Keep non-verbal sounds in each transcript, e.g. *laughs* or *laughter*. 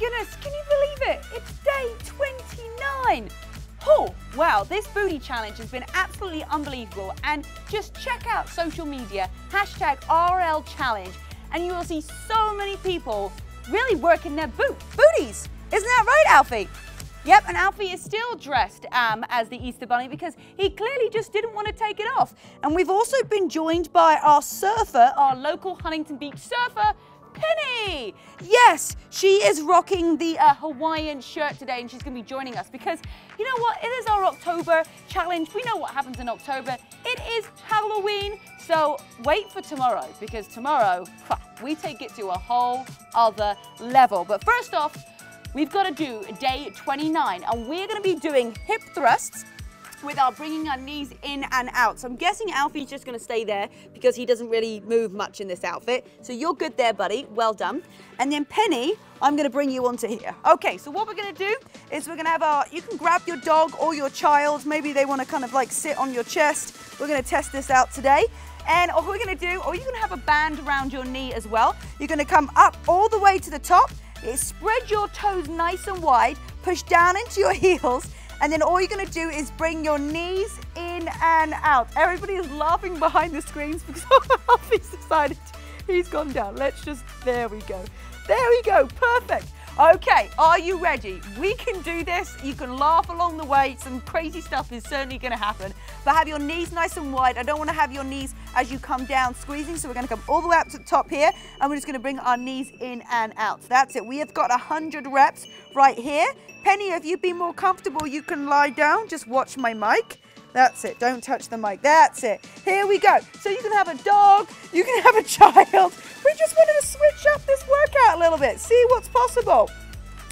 goodness, can you believe it? It's day 29. Oh, wow, this booty challenge has been absolutely unbelievable. And just check out social media, hashtag RL Challenge, and you will see so many people really working their boot, booties. Isn't that right, Alfie? Yep, and Alfie is still dressed um, as the Easter Bunny because he clearly just didn't want to take it off. And we've also been joined by our surfer, our local Huntington Beach surfer, Penny. Yes, she is rocking the uh, Hawaiian shirt today and she's going to be joining us because you know what? It is our October challenge. We know what happens in October. It is Halloween. So wait for tomorrow because tomorrow we take it to a whole other level. But first off, we've got to do day 29 and we're going to be doing hip thrusts with our bringing our knees in and out. So I'm guessing Alfie's just gonna stay there because he doesn't really move much in this outfit. So you're good there, buddy, well done. And then Penny, I'm gonna bring you onto here. Okay, so what we're gonna do is we're gonna have our, you can grab your dog or your child, maybe they wanna kind of like sit on your chest. We're gonna test this out today. And what we're gonna do, or you're gonna have a band around your knee as well. You're gonna come up all the way to the top, spread your toes nice and wide, push down into your *laughs* heels, and then all you're gonna do is bring your knees in and out. Everybody is laughing behind the screens because *laughs* he's decided he's gone down. Let's just, there we go. There we go, perfect. Okay, are you ready? We can do this. You can laugh along the way. Some crazy stuff is certainly going to happen. But have your knees nice and wide. I don't want to have your knees as you come down squeezing. So we're going to come all the way up to the top here. And we're just going to bring our knees in and out. That's it. We have got 100 reps right here. Penny, if you'd be more comfortable, you can lie down. Just watch my mic. That's it. Don't touch the mic. That's it. Here we go. So you can have a dog, you can have a *laughs* child. We just workout a little bit, see what's possible.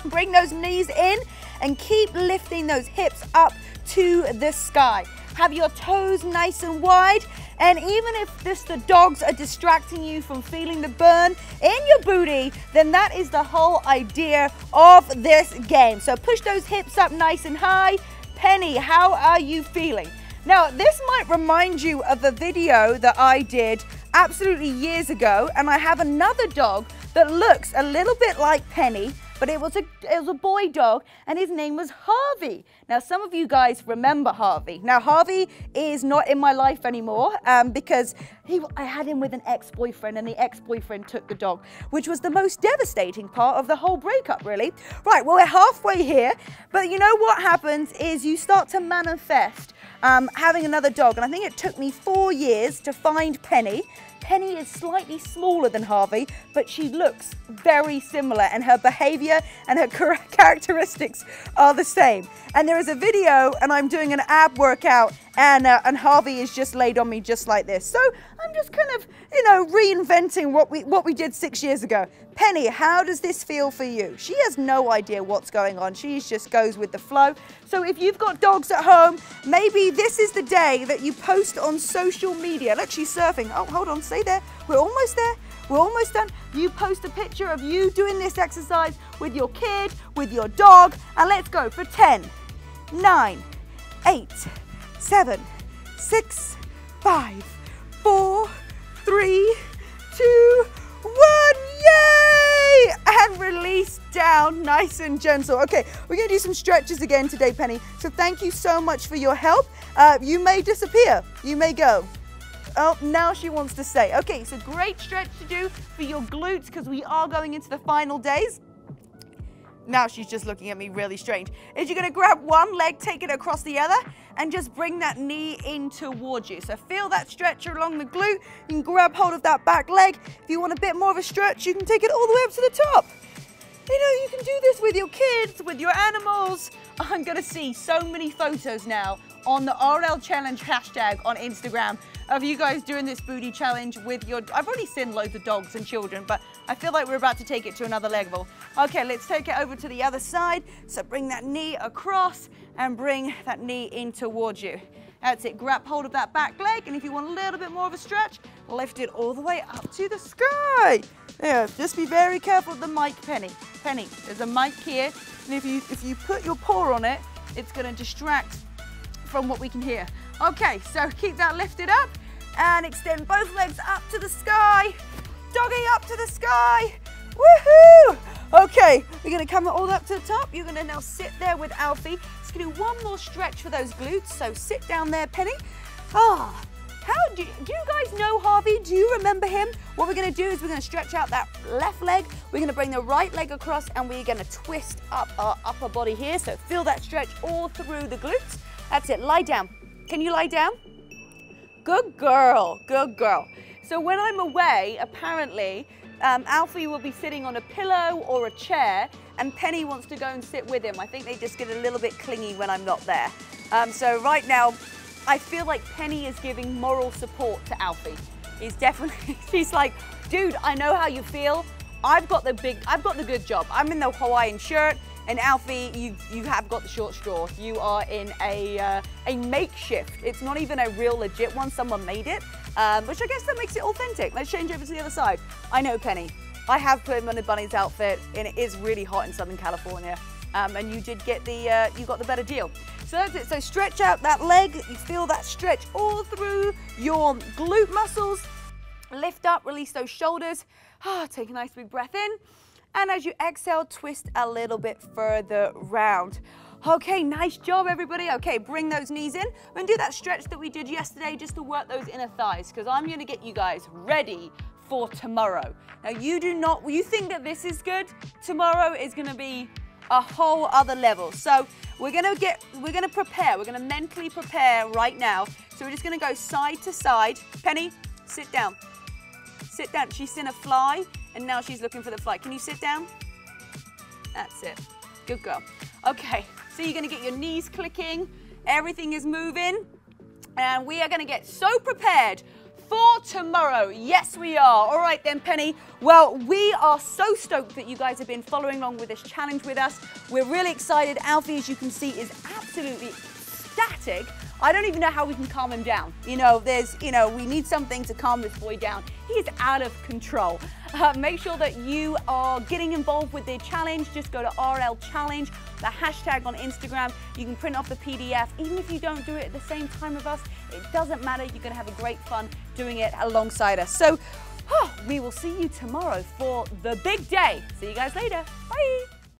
Bring those knees in and keep lifting those hips up to the sky. Have your toes nice and wide. And even if this, the dogs are distracting you from feeling the burn in your booty, then that is the whole idea of this game. So push those hips up nice and high. Penny, how are you feeling? Now, this might remind you of a video that I did absolutely years ago, and I have another dog that looks a little bit like Penny, but it was a it was a boy dog and his name was Harvey. Now some of you guys remember Harvey. Now Harvey is not in my life anymore um, because he I had him with an ex-boyfriend and the ex-boyfriend took the dog, which was the most devastating part of the whole breakup really. Right, well we're halfway here, but you know what happens is you start to manifest um, having another dog and I think it took me four years to find Penny Penny is slightly smaller than Harvey, but she looks very similar and her behavior and her *laughs* characteristics are the same. And there is a video and I'm doing an ab workout and, uh, and Harvey is just laid on me just like this. So I'm just kind of, you know, reinventing what we, what we did six years ago. Penny, how does this feel for you? She has no idea what's going on. She just goes with the flow. So if you've got dogs at home, maybe this is the day that you post on social media. Look, she's surfing. Oh, hold on, stay there. We're almost there. We're almost done. You post a picture of you doing this exercise with your kid, with your dog, and let's go for 10, 9, 8, seven, six, five, four, three, two, one. Yay! And release down nice and gentle. Okay, we're gonna do some stretches again today, Penny. So thank you so much for your help. Uh, you may disappear, you may go. Oh, now she wants to stay. Okay, so great stretch to do for your glutes because we are going into the final days. Now she's just looking at me really strange. Is you're gonna grab one leg, take it across the other, and just bring that knee in towards you. So feel that stretch along the glute. You can grab hold of that back leg. If you want a bit more of a stretch, you can take it all the way up to the top. You know, you can do this with your kids, with your animals. *laughs* I'm gonna see so many photos now on the RL Challenge hashtag on Instagram of you guys doing this booty challenge with your, I've already seen loads of dogs and children, but I feel like we're about to take it to another level. Okay, let's take it over to the other side. So bring that knee across and bring that knee in towards you. That's it, grab hold of that back leg, and if you want a little bit more of a stretch, lift it all the way up to the sky. Yeah, just be very careful of the mic, Penny. Penny, there's a mic here, and if you, if you put your paw on it, it's gonna distract from what we can hear. Okay, so keep that lifted up and extend both legs up to the sky. Doggy up to the sky. Woohoo! Okay, we're gonna come all up to the top. You're gonna now sit there with Alfie. Just gonna do one more stretch for those glutes. So sit down there, Penny. Ah, how do, do you guys know Harvey? Do you remember him? What we're gonna do is we're gonna stretch out that left leg. We're gonna bring the right leg across and we're gonna twist up our upper body here. So feel that stretch all through the glutes. That's it, lie down. Can you lie down? Good girl, good girl. So when I'm away, apparently, um, Alfie will be sitting on a pillow or a chair and Penny wants to go and sit with him. I think they just get a little bit clingy when I'm not there. Um, so right now, I feel like Penny is giving moral support to Alfie. He's definitely, *laughs* she's like, dude, I know how you feel. I've got the big, I've got the good job. I'm in the Hawaiian shirt. And Alfie, you, you have got the short straw. You are in a, uh, a makeshift. It's not even a real legit one, someone made it, um, which I guess that makes it authentic. Let's change over to the other side. I know Penny. I have put him on a bunny's outfit and it is really hot in Southern California. Um, and you did get the, uh, you got the better deal. So that's it, so stretch out that leg, you feel that stretch all through your glute muscles. Lift up, release those shoulders. Ah, *sighs* take a nice big breath in. And as you exhale, twist a little bit further round. Okay, nice job, everybody. Okay, bring those knees in. We're gonna do that stretch that we did yesterday just to work those inner thighs because I'm gonna get you guys ready for tomorrow. Now, you do not, you think that this is good? Tomorrow is gonna be a whole other level. So we're gonna get, we're gonna prepare, we're gonna mentally prepare right now. So we're just gonna go side to side. Penny, sit down. Sit down. She's in a fly and now she's looking for the flight. Can you sit down? That's it. Good girl. Okay, so you're gonna get your knees clicking, everything is moving, and we are gonna get so prepared for tomorrow. Yes, we are. All right then, Penny. Well, we are so stoked that you guys have been following along with this challenge with us. We're really excited. Alfie, as you can see, is absolutely static. I don't even know how we can calm him down. You know, there's, you know, we need something to calm this boy down. He is out of control. Uh, make sure that you are getting involved with the challenge. Just go to RL Challenge, the hashtag on Instagram. You can print off the PDF. Even if you don't do it at the same time of us, it doesn't matter. You're going to have a great fun doing it alongside us. So, oh, *sighs* we will see you tomorrow for the big day. See you guys later. Bye.